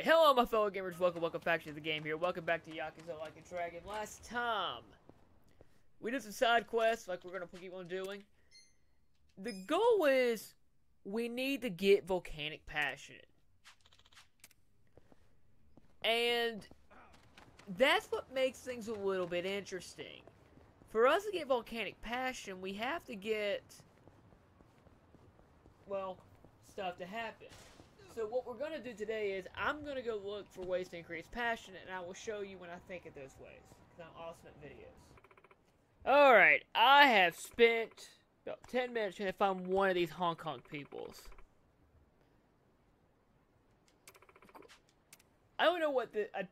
Alright, hello my fellow gamers, welcome, welcome back to the game here. Welcome back to Yakuza Like a Dragon. Last time, we did some side quests like we're gonna keep on doing. The goal is, we need to get Volcanic Passionate. And, that's what makes things a little bit interesting. For us to get Volcanic Passion, we have to get, well, stuff to happen. So what we're going to do today is I'm going to go look for ways to increase passion, and I will show you when I think of those ways. Because I'm awesome at videos. Alright, I have spent about 10 minutes trying to find one of these Honk-Honk peoples. I don't know what the... I,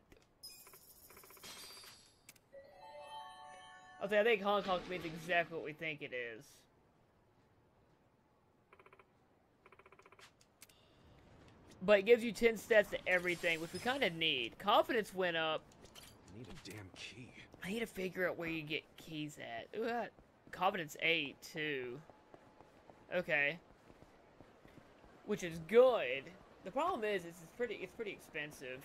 say, I think Honk-Honk means exactly what we think it is. But it gives you 10 stats to everything, which we kind of need. Confidence went up. I need a damn key. I need to figure out where you get keys at. Ooh, that confidence 8, too. Okay. Which is good. The problem is, it's pretty, it's pretty expensive.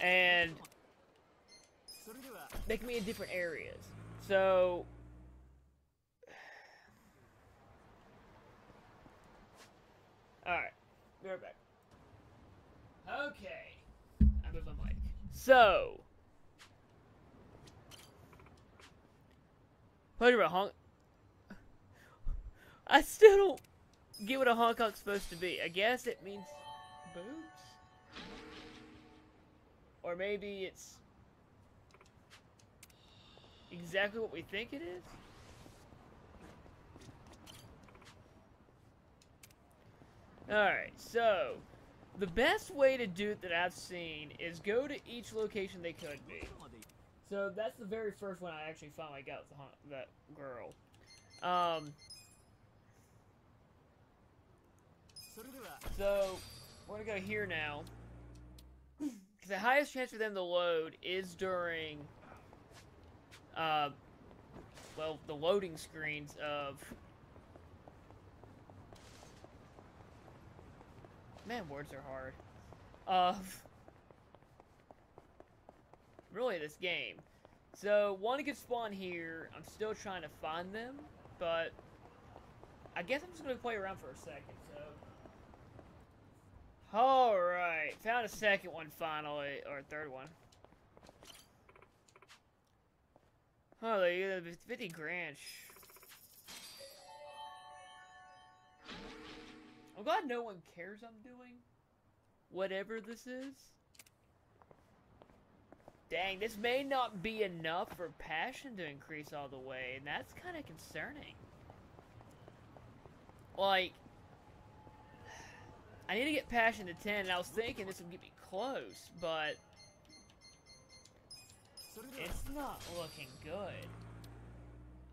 And they can be in different areas. So, Alright, be right back. Okay. I moved my mic. So. What about Hong... I still don't get what a Honk-Honk's supposed to be. I guess it means boobs? Or maybe it's exactly what we think it is? Alright, so the best way to do it that I've seen is go to each location they could be. So that's the very first one I actually finally got that girl. Um, so we're gonna go here now. Because the highest chance for them to load is during, uh, well, the loading screens of Man, words are hard. Of really this game. So one could spawn here. I'm still trying to find them, but I guess I'm just gonna play around for a second. So, all right, found a second one finally, or a third one. Oh, they 50 grand. I'm glad no one cares I'm doing whatever this is. Dang, this may not be enough for passion to increase all the way, and that's kind of concerning. Like, I need to get passion to 10, and I was thinking this would get me close, but it's not looking good.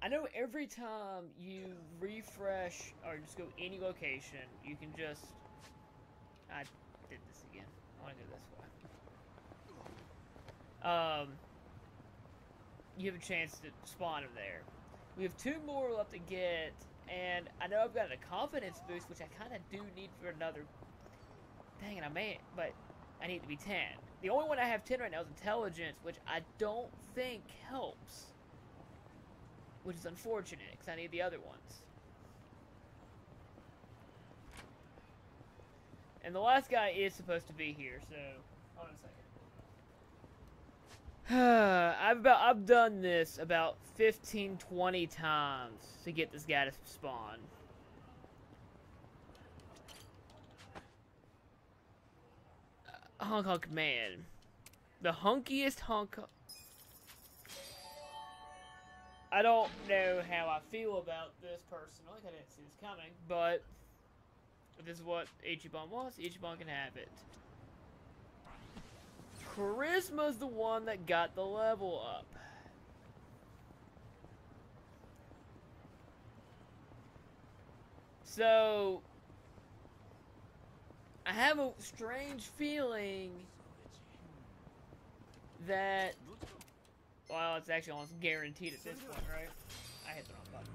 I know every time you refresh or just go any location, you can just. I did this again. I want to go this way. Um, you have a chance to spawn them there. We have two more left to get, and I know I've got a confidence boost, which I kind of do need for another. Dang it, I may, but I need to be 10. The only one I have 10 right now is intelligence, which I don't think helps which is unfortunate, because I need the other ones. And the last guy is supposed to be here, so... Hold on a second. I've about I've done this about 15, 20 times to get this guy to spawn. Uh, Honk-Honk man. The hunkiest Honk-Honk... I don't know how I feel about this personally. I didn't see this coming, but if this is what Ichiban wants, Ichiban can have it. Charisma's the one that got the level up. So, I have a strange feeling that well, it's actually almost guaranteed at this point, right? I hit the wrong button.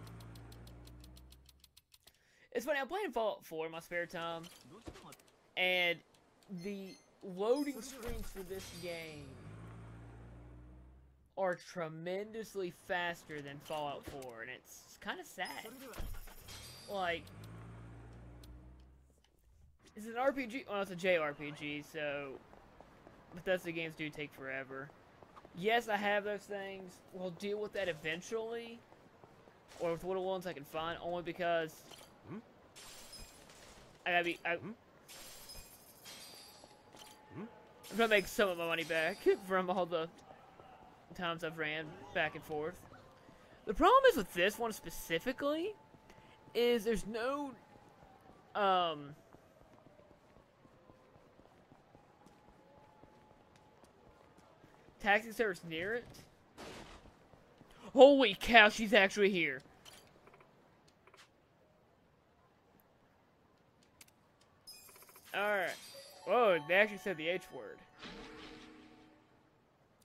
It's funny, I'm playing Fallout 4 in my spare time. and the loading screens for this game are tremendously faster than Fallout 4, and it's kind of sad. Like, it's an RPG. Well, it's a JRPG, so Bethesda games do take forever. Yes, I have those things. We'll deal with that eventually, or with what ones I can find. Only because Hmm? I gotta be. I, Hmm? Hmm? I'm gonna make some of my money back from all the times I've ran back and forth. The problem is with this one specifically is there's no um taxi service near it. Holy cow, she's actually here. Alright. Whoa, they actually said the H word.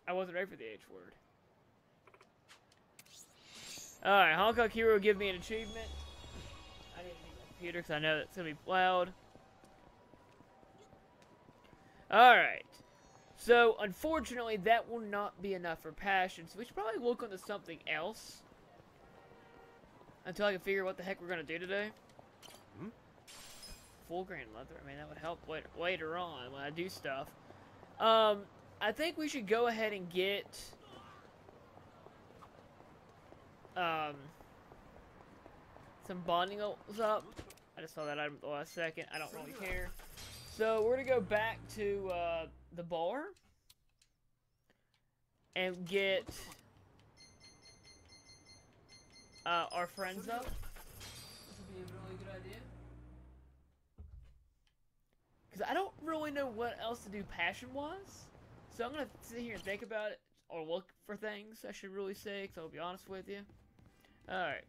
I wasn't ready for the H word. Alright, Honk-Honk Hero give me an achievement. I need to mute my computer because I know that's going to be loud. Alright. So, unfortunately, that will not be enough for passion, so we should probably look into something else. Until I can figure what the heck we're going to do today. Hmm? Full grain leather. I mean, that would help later, later on when I do stuff. Um, I think we should go ahead and get um some bonding up. I just saw that item the last second. I don't really care. So we're gonna go back to uh, the bar and get uh, our friends up. Because I don't really know what else to do passion-wise. So I'm going to sit here and think about it, or look for things, I should really say, because I'll be honest with you. Alright.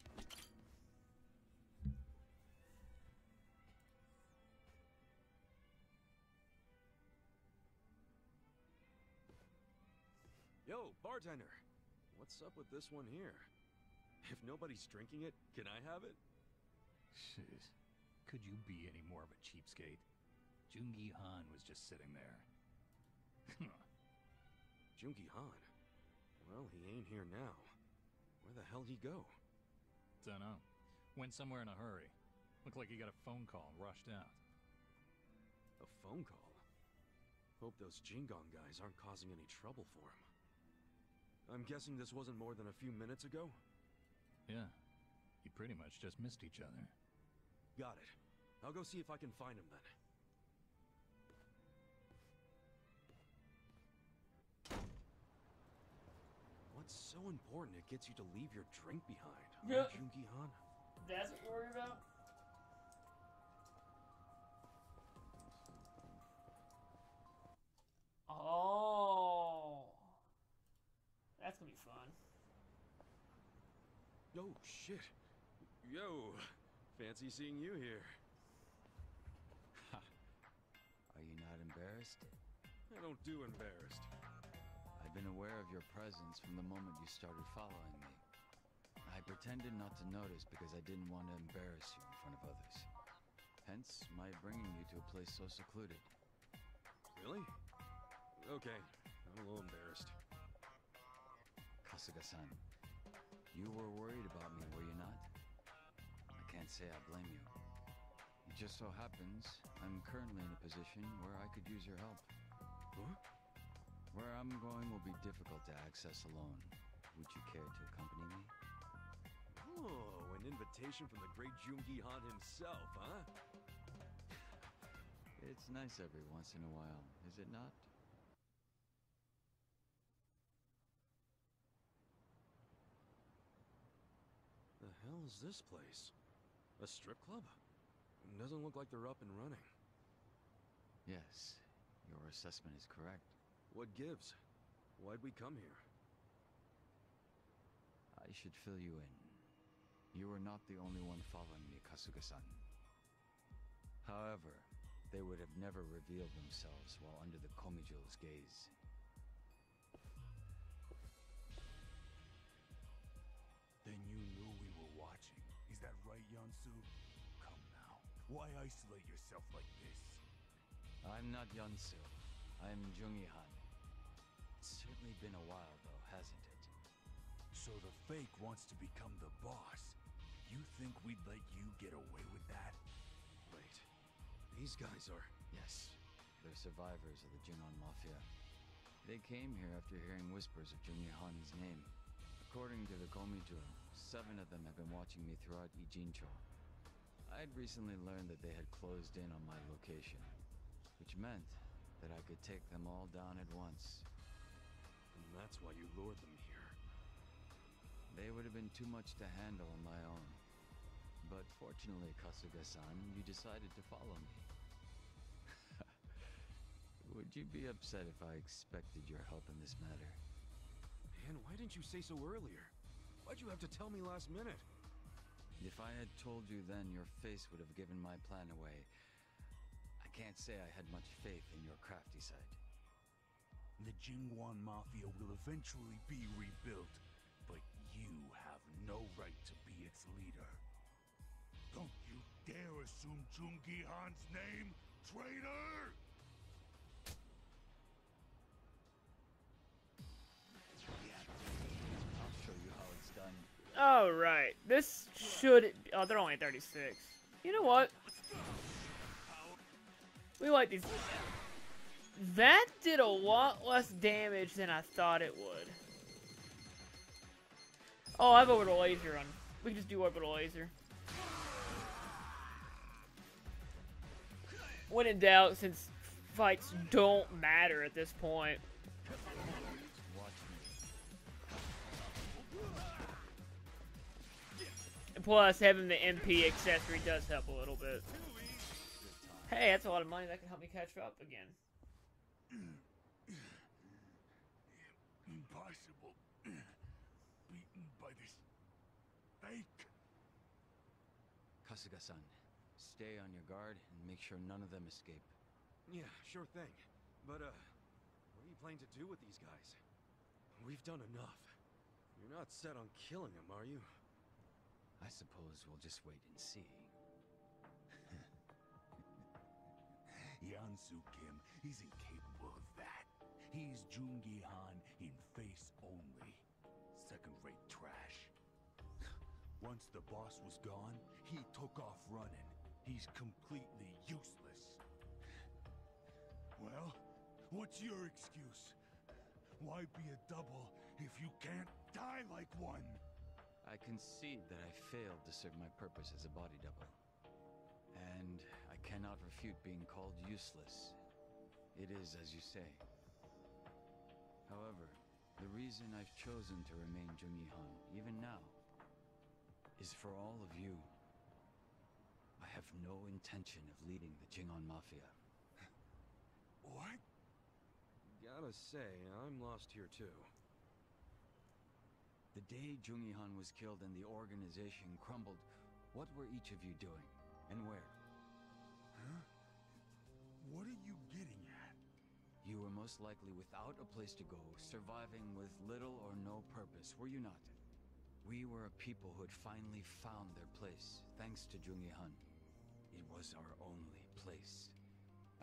Bartender. What's up with this one here? If nobody's drinking it, can I have it? Shiz. Could you be any more of a cheapskate? Joon-gi Han was just sitting there. Joon-gi Han. Well, he ain't here now. Where the hell he go? Dunno. Went somewhere in a hurry. Looked like he got a phone call and rushed out. A phone call? Hope those Jingweon guys aren't causing any trouble for him. I'm guessing this wasn't more than a few minutes ago? Yeah. You pretty much just missed each other. Got it. I'll go see if I can find him then. What's so important it gets you to leave your drink behind? huh, Yeah. Joon-gi Han? That's what we're worried about? Oh. That's fun. Yo, shit. Yo, fancy seeing you here. Are you not embarrassed? I don't do embarrassed. I've been aware of your presence from the moment you started following me. I pretended not to notice because I didn't want to embarrass you in front of others. Hence, my bringing you to a place so secluded. Really? Okay, I'm a little embarrassed. Kasuga-san, you were worried about me, were you not? I can't say I blame you. It just so happens I'm currently in a position where I could use your help. Huh? Where I'm going will be difficult to access alone. Would you care to accompany me? Oh, an invitation from the great Joon-gi Han himself, huh? It's nice every once in a while, is it not? The hell is this place? A strip club? Doesn't look like they're up and running. Yes, your assessment is correct. What gives? Why'd we come here? I should fill you in. You are not the only one following me, Kasuga-san. However, they would have never revealed themselves while under the Geomijul's gaze. Why isolate yourself like this? I'm not Yunsu. I'm Joon-gi Han. It's certainly been a while, though, hasn't it? So the fake wants to become the boss. You think we'd let you get away with that? Wait. These guys are... Yes, they're survivors of the Jingweon Mafia. They came here after hearing whispers of Joon-gi Han's name. According to the Geomijul, seven of them have been watching me throughout Ijincho. I'd recently learned that they had closed in on my location, which meant that I could take them all down at once. And that's why you lured them here. They would have been too much to handle on my own. But fortunately, Kasuga-san, you decided to follow me. Would you be upset if I expected your help in this matter? Man, why didn't you say so earlier? Why'd you have to tell me last minute? If I had told you then, your face would have given my plan away. I can't say I had much faith in your crafty side. The Jingweon Mafia will eventually be rebuilt, but you have no right to be its leader. Don't you dare assume Joon-gi Han's name, traitor! Done. Alright, this should... Oh, they're only 36. You know what? We like these... That did a lot less damage than I thought it would. Oh, I have orbital laser on. We can just do orbital laser. When in doubt, since fights don't matter at this point. Plus, having the MP accessory does help a little bit. Hey, that's a lot of money that can help me catch up again. Impossible. Beaten by this fake. Kasuga-san, stay on your guard and make sure none of them escape. Yeah, sure thing. But, uh, what are you planning to do with these guys? We've done enough. You're not set on killing them, are you? I suppose we'll just wait and see. Yansu Kim isn't of that. He's Joon-gi Han in face only. Second-rate trash. Once the boss was gone, he took off running. He's completely useless. Well, what's your excuse? Why be a double if you can't die like one? I concede that I failed to serve my purpose as a body double. And I cannot refute being called useless. It is as you say. However, the reason I've chosen to remain Joon-gi Han, even now, is for all of you. I have no intention of leading the Jingweon Mafia. What? Gotta say, I'm lost here too. The day Joon-gi Han was killed and the organization crumbled, what were each of you doing? And where? Huh? What are you getting at? You were most likely without a place to go, surviving with little or no purpose, were you not? We were a people who had finally found their place, thanks to Joon-gi Han. It was our only place.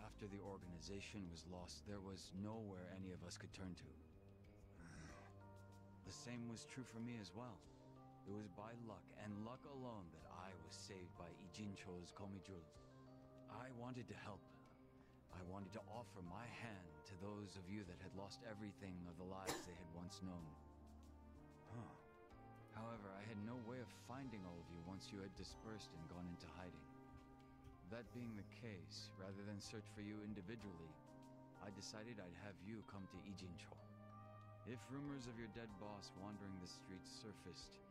After the organization was lost, there was nowhere any of us could turn to. The same was true for me as well. It was by luck, and luck alone, that I was saved by Ijincho's Geomijul. I wanted to help. I wanted to offer my hand to those of you that had lost everything of the lives they had once known. Huh. However, I had no way of finding all of you once you had dispersed and gone into hiding. That being the case, rather than search for you individually, I decided I'd have you come to Ijincho. If rumors of your dead boss wandering the streets surfaced,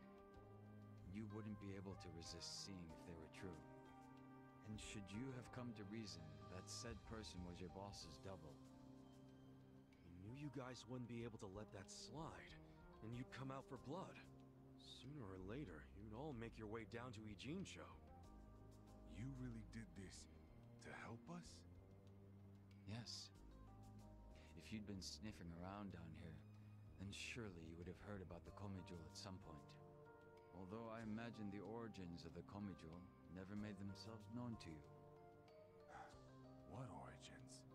you wouldn't be able to resist seeing if they were true. And should you have come to reason that said person was your boss's double, We knew you guys wouldn't be able to let that slide, and you'd come out for blood. Sooner or later, you'd all make your way down to Ijincho. You really did this to help us? yes. If you'd been sniffing around down here, then surely you would have heard about the Geomijul at some point. Although I imagine the origins of the Geomijul never made themselves known to you. What origins?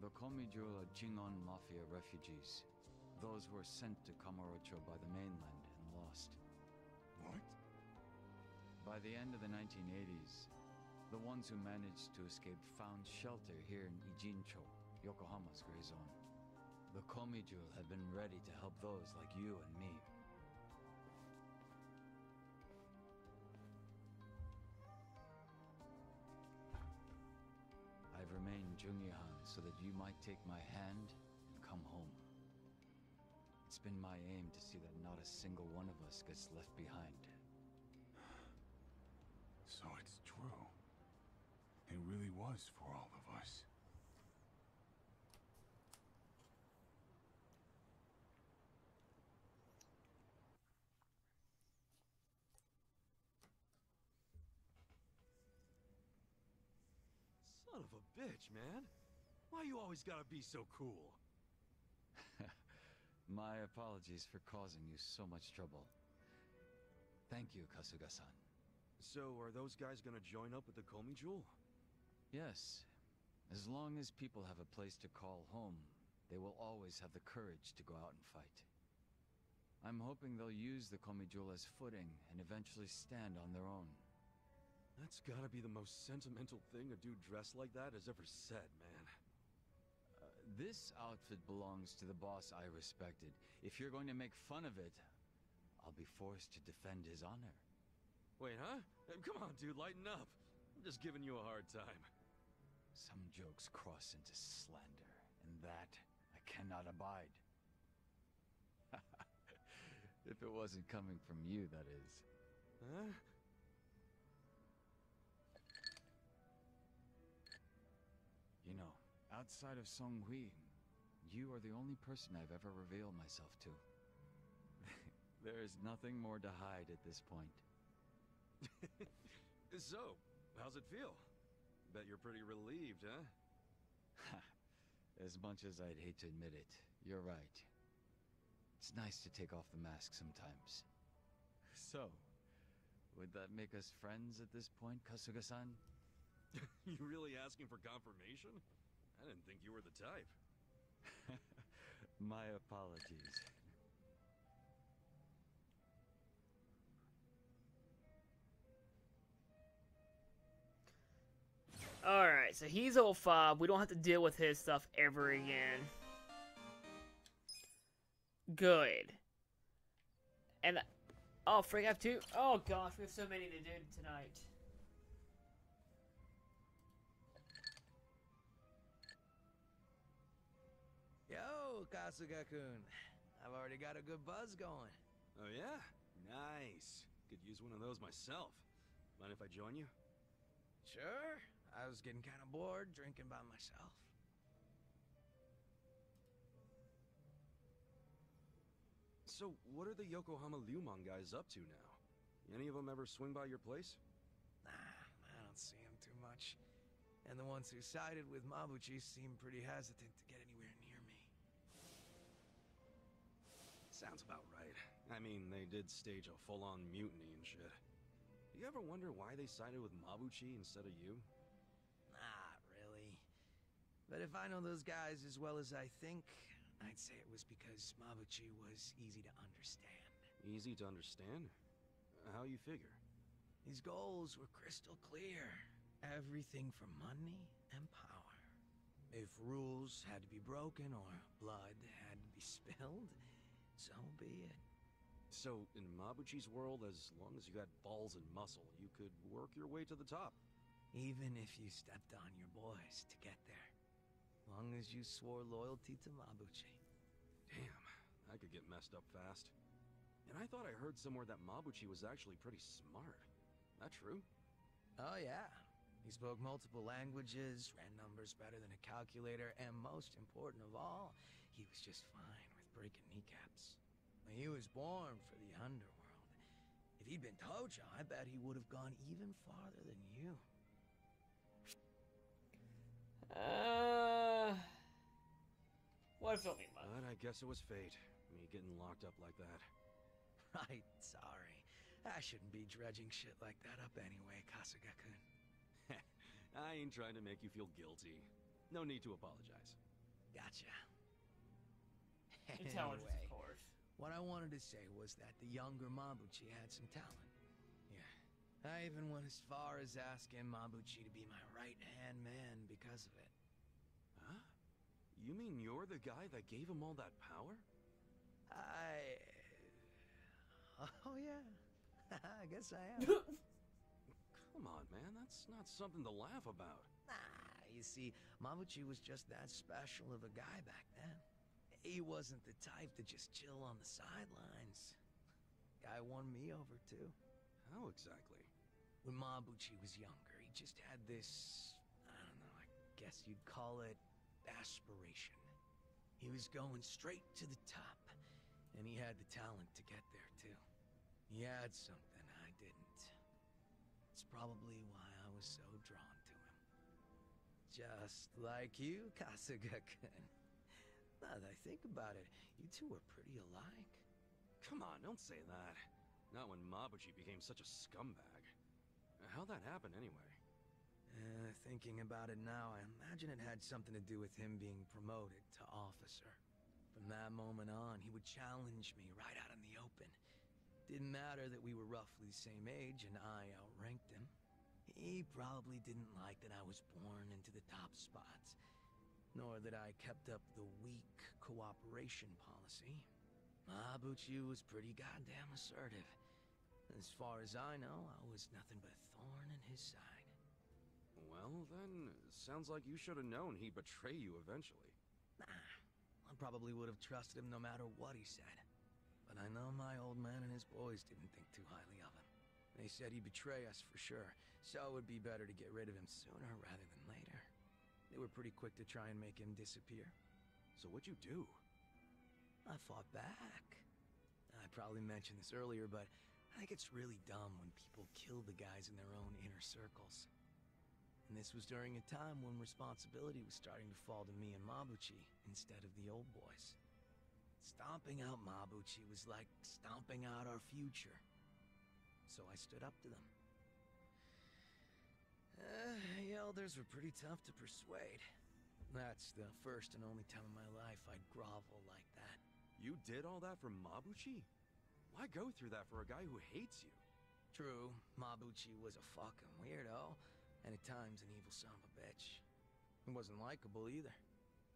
The Geomijul are Jingweon Mafia refugees. Those who were sent to Kamurocho by the mainland and lost. What? By the end of the 1980s, the ones who managed to escape found shelter here in Ijincho, Yokohama's gray zone. The Geomijul have been ready to help those like you and me. I've remained Joon-gi Han so that you might take my hand and come home. It's been my aim to see that not a single one of us gets left behind. So it's true. It really was for all of us. Son of a bitch, man. Why you always gotta be so cool? My apologies for causing you so much trouble. Thank you, Kasuga-san. So, are those guys gonna join up with the Geomijul? Yes. As long as people have a place to call home, they will always have the courage to go out and fight. I'm hoping they'll use the Geomijul as footing and eventually stand on their own. That's gotta be the most sentimental thing a dude dressed like that has ever said, man. Uh, this outfit belongs to the boss I respected. If you're going to make fun of it, I'll be forced to defend his honor. Wait, huh? Uh, Come on, dude, lighten up. I'm just giving you a hard time. Some jokes cross into slander, and that I cannot abide. if it wasn't coming from you, that is. Huh? You know, outside of Seong-hui, you are the only person I've ever revealed myself to. there is nothing more to hide at this point. so, how's it feel? Bet you're pretty relieved, huh? as much as I'd hate to admit it, you're right. It's nice to take off the mask sometimes. So, would that make us friends at this point, Kasuga-san? you really asking for confirmation? I didn't think you were the type. My apologies. Alright, so he's 05. We don't have to deal with his stuff ever again. Good. And, oh, freak, I have two. Oh gosh, we have so many to do tonight. Kasuga-kun. I've already got a good buzz going. Oh, yeah? Nice. Could use one of those myself. Mind if I join you? Sure. I was getting kind of bored drinking by myself. So, what are the Yokohama Liumang guys up to now? Any of them ever swing by your place? Nah, I don't see them too much. And the ones who sided with Mabuchi seem pretty hesitant to get anywhere Sounds about right. I mean, they did stage a full-on mutiny and shit. Do you ever wonder why they sided with Mabuchi instead of you? Not really. But if I know those guys as well as I think, I'd say it was because Mabuchi was easy to understand. Easy to understand? How you figure? His goals were crystal clear. Everything for money and power. If rules had to be broken or blood had to be spilled, so be it. So, in Mabuchi's world, as long as you had balls and muscle, you could work your way to the top. Even if you stepped on your boys to get there. Long as you swore loyalty to Mabuchi. Damn, I could get messed up fast. And I thought I heard somewhere that Mabuchi was actually pretty smart. That true? Oh, yeah. He spoke multiple languages, ran numbers better than a calculator, and most important of all, he was just fine breaking kneecaps. He was born for the underworld. If he'd been Tojo, I bet he would have gone even farther than you. Uh. What if me, man? But I guess it was fate, me getting locked up like that. Right, sorry. I shouldn't be dredging shit like that up anyway, Kasuga-kun. I ain't trying to make you feel guilty. No need to apologize. Gotcha. Intelligence, Anyway, of course. what I wanted to say was that the younger Mabuchi had some talent. Yeah. I even went as far as asking Mabuchi to be my right-hand man because of it. Huh? You mean you're the guy that gave him all that power? I... Oh, yeah. I guess I am. Come on, man, that's not something to laugh about. Nah, you see, Mabuchi was just that special of a guy back then. He wasn't the type to just chill on the sidelines. Guy won me over, too. How exactly? When Mabuchi was younger, he just had this, I don't know, I guess you'd call it aspiration. He was going straight to the top, and he had the talent to get there, too. He had something I didn't. It's probably why I was so drawn to him. Just like you, Kasuga-kun. Now that I think about it, you two are pretty alike. Come on, don't say that. Not when Mabuchi became such a scumbag. How'd that happen anyway? Uh, thinking about it now, I imagine it had something to do with him being promoted to officer. From that moment on, he would challenge me right out in the open. Didn't matter that we were roughly the same age and I outranked him. He probably didn't like that I was born into the top spots, nor that I kept up the weak cooperation policy. Mabuchi was pretty goddamn assertive. As far as I know, I was nothing but a thorn in his side. Well, then, sounds like you should have known he'd betray you eventually. Nah, I probably would have trusted him no matter what he said. But I know my old man and his boys didn't think too highly of him. They said he'd betray us for sure, so it would be better to get rid of him sooner rather than later. They were pretty quick to try and make him disappear. So what'd you do? I fought back. I probably mentioned this earlier, but I think it's really dumb when people kill the guys in their own inner circles. And this was during a time when responsibility was starting to fall to me and Mabuchi instead of the old boys. Stomping out Mabuchi was like stomping out our future. So I stood up to them. Uh, the elders were pretty tough to persuade. That's the first and only time in my life I'd grovel like that. You did all that for Mabuchi? Why go through that for a guy who hates you? True, Mabuchi was a fucking weirdo, and at times an evil son of a bitch. He wasn't likable either.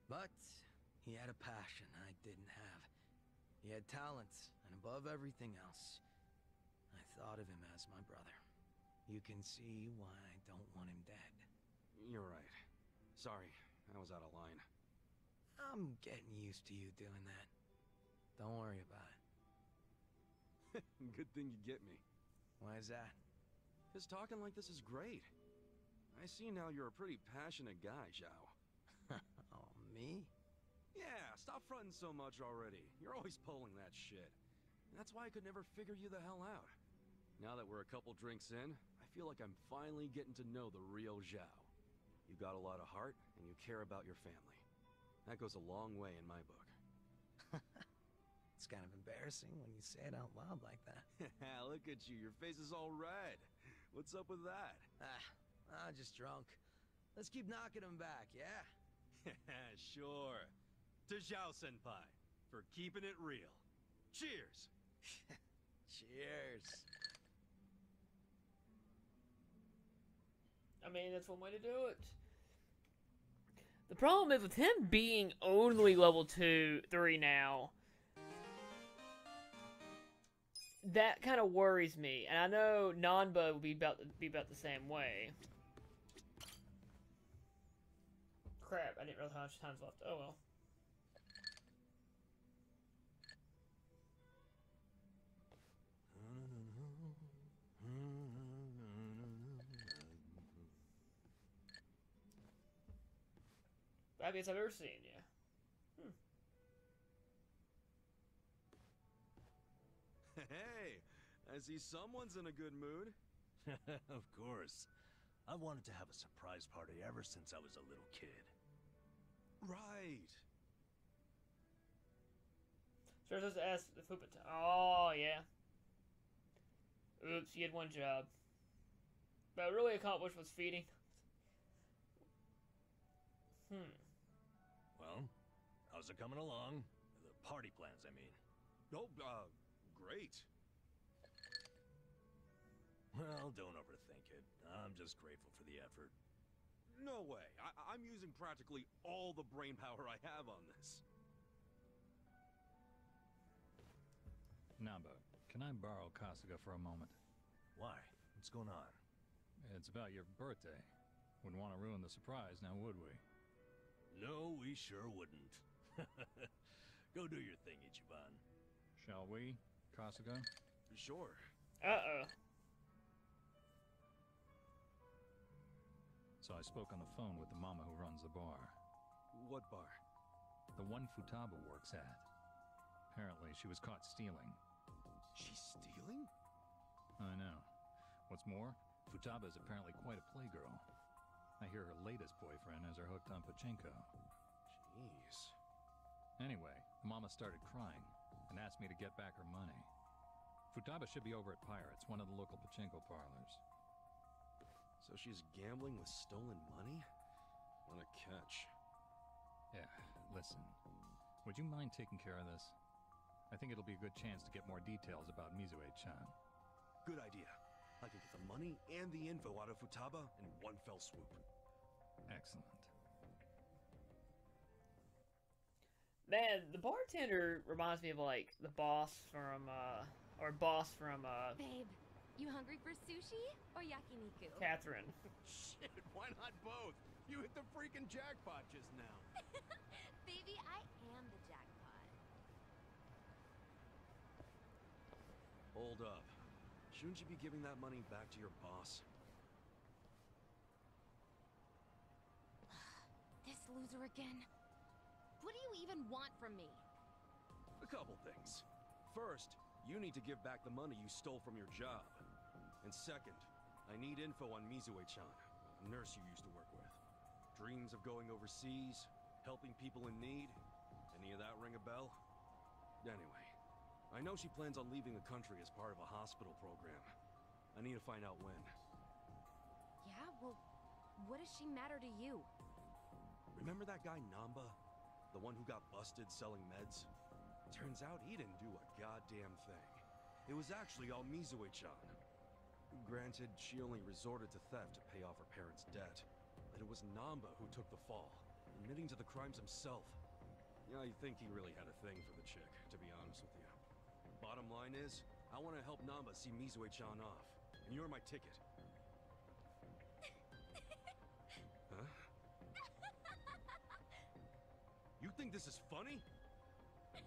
But he had a passion I didn't have. He had talents, and above everything else, I thought of him as my brother. You can see why I don't want him dead. You're right. Sorry, I was out of line. I'm getting used to you doing that. Don't worry about it. Good thing you get me. Why is that? Because talking like this is great. I see now you're a pretty passionate guy, Zhao. oh, me? Yeah, stop fronting so much already. You're always pulling that shit. That's why I could never figure you the hell out. Now that we're a couple drinks in, feel like I'm finally getting to know the real Zhao. You got a lot of heart, and you care about your family. That goes a long way in my book. It's kind of embarrassing when you say it out loud like that. Look at you, your face is all red. What's up with that? Ah, I'm just drunk. Let's keep knocking them back, yeah? sure. To Zhao Senpai, for keeping it real. Cheers! Cheers. I mean, that's one way to do it. The problem is with him being only level 2, 3 now, that kind of worries me. And I know Nanba will be about, be about the same way. Crap, I didn't realize how much time's left. Oh well. Happiest I've ever seen you. Hey, I see someone's in a good mood. of course. I wanted to have a surprise party ever since I was a little kid. Right. So just ask the Fupita. Oh yeah. Oops, you had one job. But really accomplished was feeding. Hmm. Well, How's it coming along? The party plans, I mean. Oh, uh, great. Well, don't overthink it. I'm just grateful for the effort. No way. I I'm using practically all the brain power I have on this. Nanba, can I borrow Kasuga for a moment? Why? What's going on? It's about your birthday. Wouldn't want to ruin the surprise, now would we? No, we sure wouldn't. Go do your thing, Ichiban. Shall we, Kasuga? Sure. Uh-oh. So I spoke on the phone with the mama who runs the bar. What bar? The one Futaba works at. Apparently, she was caught stealing. She's stealing? I know. What's more, Futaba is apparently quite a playgirl. I hear her latest boyfriend has her hooked on pachinko. Jeez. Anyway, the mama started crying and asked me to get back her money. Futaba should be over at Pirates, one of the local pachinko parlors. So she's gambling with stolen money? What a catch. Yeah, listen. Would you mind taking care of this? I think it'll be a good chance to get more details about Mizue-chan. Good idea. I can get the money and the info out of Futaba in one fell swoop. Excellent. Man, the bartender reminds me of like the boss from uh or boss from uh Babe, you hungry for sushi or yakiniku? Catherine. Shit, why not both? You hit the freaking jackpot just now. Baby, I am the jackpot. Hold up. Shouldn't you be giving that money back to your boss? This loser again. What do you even want from me? A couple things. First, you need to give back the money you stole from your job. And second, I need info on Mizue-chan, a nurse you used to work with. Dreams of going overseas, helping people in need. Any of that ring a bell? Anyway, I know she plans on leaving the country as part of a hospital program. I need to find out when. Yeah, well, what does she matter to you? Remember that guy Nanba? The one who got busted selling meds? Turns out he didn't do a goddamn thing. It was actually all Mizue-chan. Granted, she only resorted to theft to pay off her parents' debt. But it was Nanba who took the fall, admitting to the crimes himself. Yeah, I think he really had a thing for the chick, to be honest with you. Bottom line is, I want to help Nanba see Mizue-chan off. And you're my ticket. Think this is funny?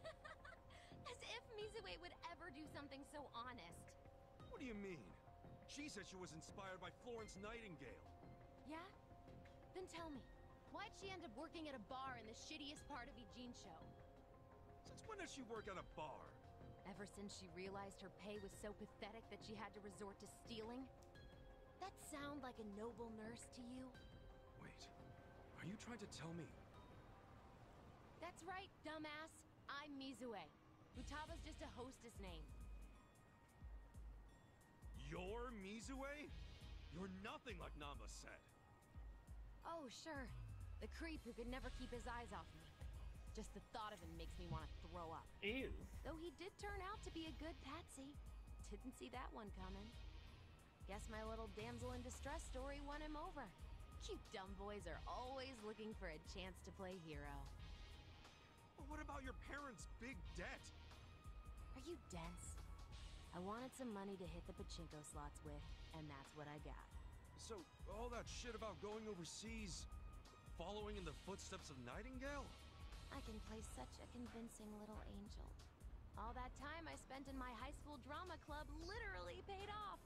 As if Mizue would ever do something so honest. What do you mean? She said she was inspired by Florence Nightingale. Yeah? Then tell me, why'd she end up working at a bar in the shittiest part of Ijincho? Since when does she work at a bar? Ever since she realized her pay was so pathetic that she had to resort to stealing? That sound like a noble nurse to you? Wait, are you trying to tell me? That's right, dumbass. I'm Mizue. Futaba's just a hostess name. You're Mizue? You're nothing like Nanba said. Oh, sure. The creep who could never keep his eyes off me. Just the thought of him makes me want to throw up. Ew. Though he did turn out to be a good patsy. Didn't see that one coming. Guess my little damsel in distress story won him over. Cute dumb boys are always looking for a chance to play hero. But what about your parents' big debt? Are you dense? I wanted some money to hit the pachinko slots with, and that's what I got. So, all that shit about going overseas, following in the footsteps of Nightingale? I can play such a convincing little angel. All that time I spent in my high school drama club literally paid off.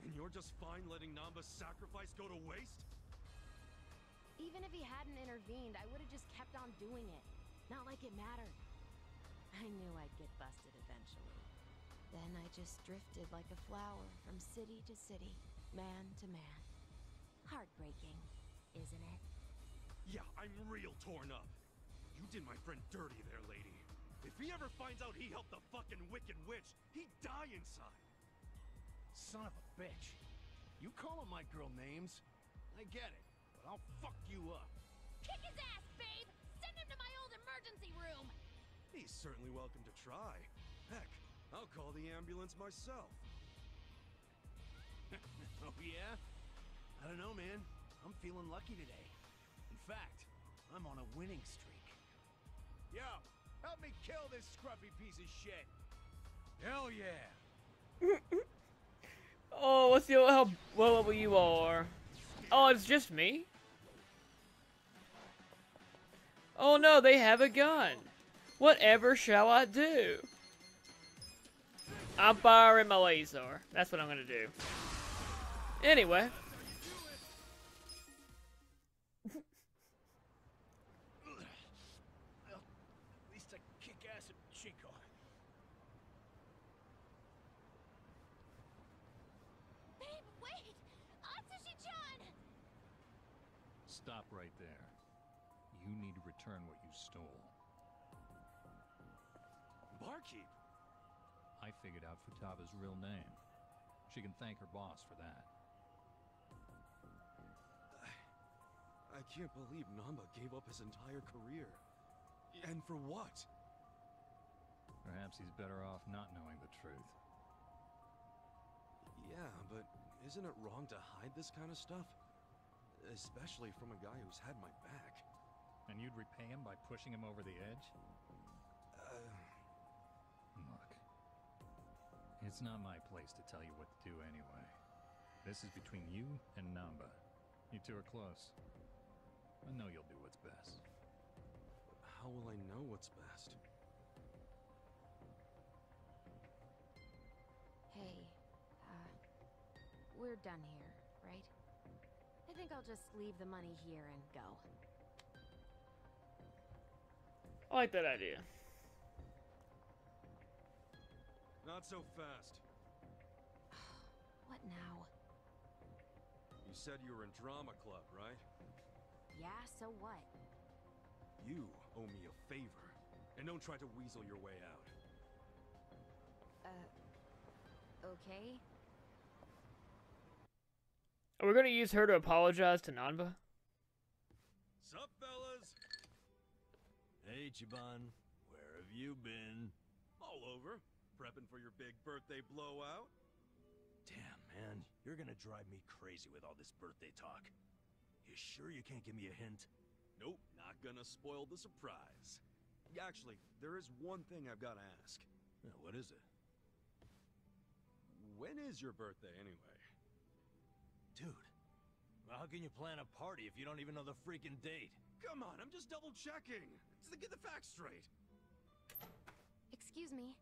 And you're just fine letting Nanba's sacrifice go to waste? Even if he hadn't intervened, I would have just kept on doing it. Not like it mattered. I knew I'd get busted eventually. Then I just drifted like a flower from city to city, man to man. Heartbreaking, isn't it? Yeah, I'm real torn up. You did my friend dirty there, lady. If he ever finds out he helped the fucking Wicked Witch, he'd die inside. Son of a bitch. You calling my girl names? I get it, but I'll fuck you up. Kick his ass, babe! Emergency room! He's certainly welcome to try. Heck, I'll call the ambulance myself. oh, yeah? I don't know, man. I'm feeling lucky today. In fact, I'm on a winning streak. Yo, help me kill this scruffy piece of shit. Hell yeah. Oh, let's see how well level you are. Oh, it's just me? Oh no, they have a gun. Whatever shall I do? I'm firing my laser. That's what I'm gonna do. Anyway. Well, at least I kick ass at Chico. Babe, wait! Atsushi-chan! Stop right there. You need to return what you stole. Barkeep! I figured out Futaba's real name. She can thank her boss for that. I I can't believe Nanba gave up his entire career. And for what? Perhaps he's better off not knowing the truth. Yeah, but isn't it wrong to hide this kind of stuff? Especially from a guy who's had my back. And you'd repay him by pushing him over the edge? Uh, Look. It's not my place to tell you what to do anyway. This is between you and Nanba. You two are close. I know you'll do what's best. how will I know what's best? Hey, uh, we're done here, right? I think I'll just leave the money here and go. I like that idea. Not so fast. What now? You said you were in drama club, right? Yeah, so what? You owe me a favor. And don't try to weasel your way out. Uh, okay. Are we gonna use her to apologize to Nanba? Sup, fellas? Hey, Chiban. Where have you been? All over. Prepping for your big birthday blowout? Damn, man. You're gonna drive me crazy with all this birthday talk. You sure you can't give me a hint? Nope, not gonna spoil the surprise. Actually, there is one thing I've gotta ask. Yeah, what is it? When is your birthday, anyway? Dude, how can you plan a party if you don't even know the freaking date? Come on, I'm just double checking. To get the facts straight. Excuse me.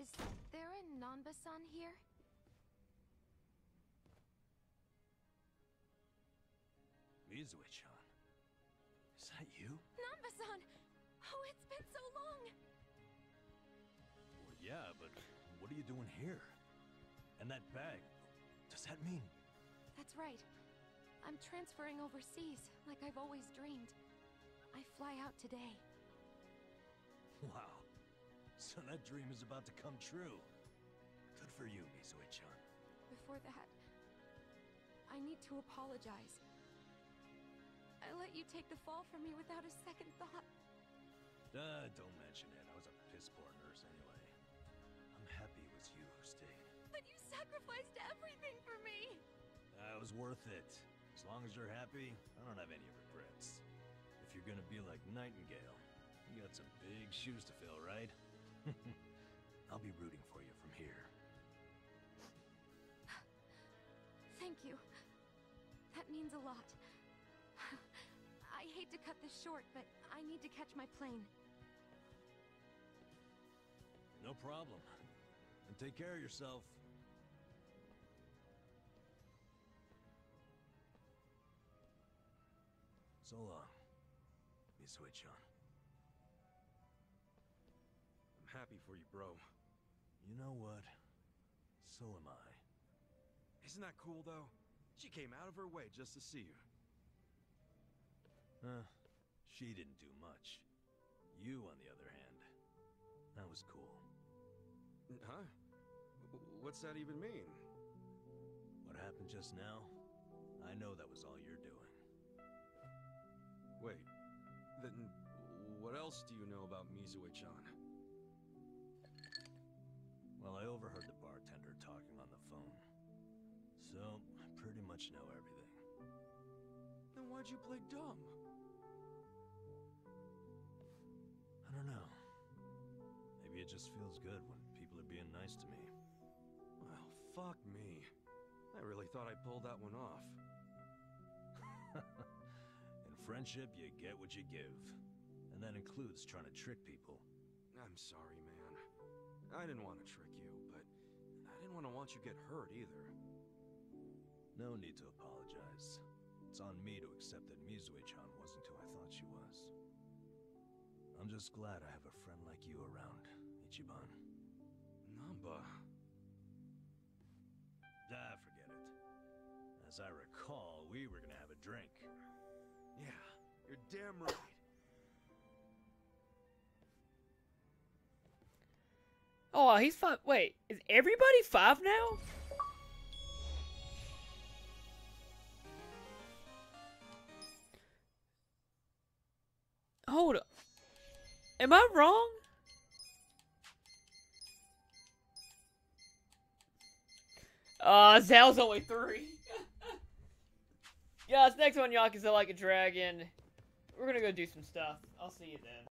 Is there a Nanba-san here? Mizue-chan. Is that you? Nanba-san! Oh, it's been so long! Well, yeah, but what are you doing here? And that bag, does that mean... That's right. I'm transferring overseas, like I've always dreamed. I fly out today. Wow. So that dream is about to come true. Good for you, Mizue-chan. Before that, I need to apologize. I let you take the fall from me without a second thought. Uh, don't mention it. I was a piss poor nurse anyway. I'm happy it was you who stayed. But you sacrificed everything for me! That was worth it. As long as you're happy, I don't have any regrets. If you're gonna be like Nightingale, you got some big shoes to fill, right? I'll be rooting for you from here. Thank you. That means a lot. I hate to cut this short, but I need to catch my plane. No problem. And take care of yourself. So uh, long, Mizue-chan. I'm happy for you, bro. You know what? So am I. Isn't that cool, though? She came out of her way just to see you. Huh. She didn't do much. You, on the other hand, that was cool. Huh? What's that even mean? What happened just now? I know that was all doing. Wait, then what else do you know about Mizue-chan? Well, I overheard the bartender talking on the phone. So, I pretty much know everything. Then why'd you play dumb? I don't know. Maybe it just feels good when people are being nice to me. Well, fuck me. I really thought I pulled that one off. Friendship, you get what you give. And that includes trying to trick people. I'm sorry, man. I didn't want to trick you, but I didn't want to want you get hurt either. No need to apologize. It's on me to accept that Mizue-chan wasn't who I thought she was. I'm just glad I have a friend like you around, Ichiban. Nanba. Ah, forget it. As I recall, we were gonna have a drink. Yeah, damn right. Oh, he's five. Wait, is everybody five now? Hold up. Am I wrong? Uh, Zal's only three. Guys, next one, Yakuza Like a Dragon. We're gonna go do some stuff. I'll see you then.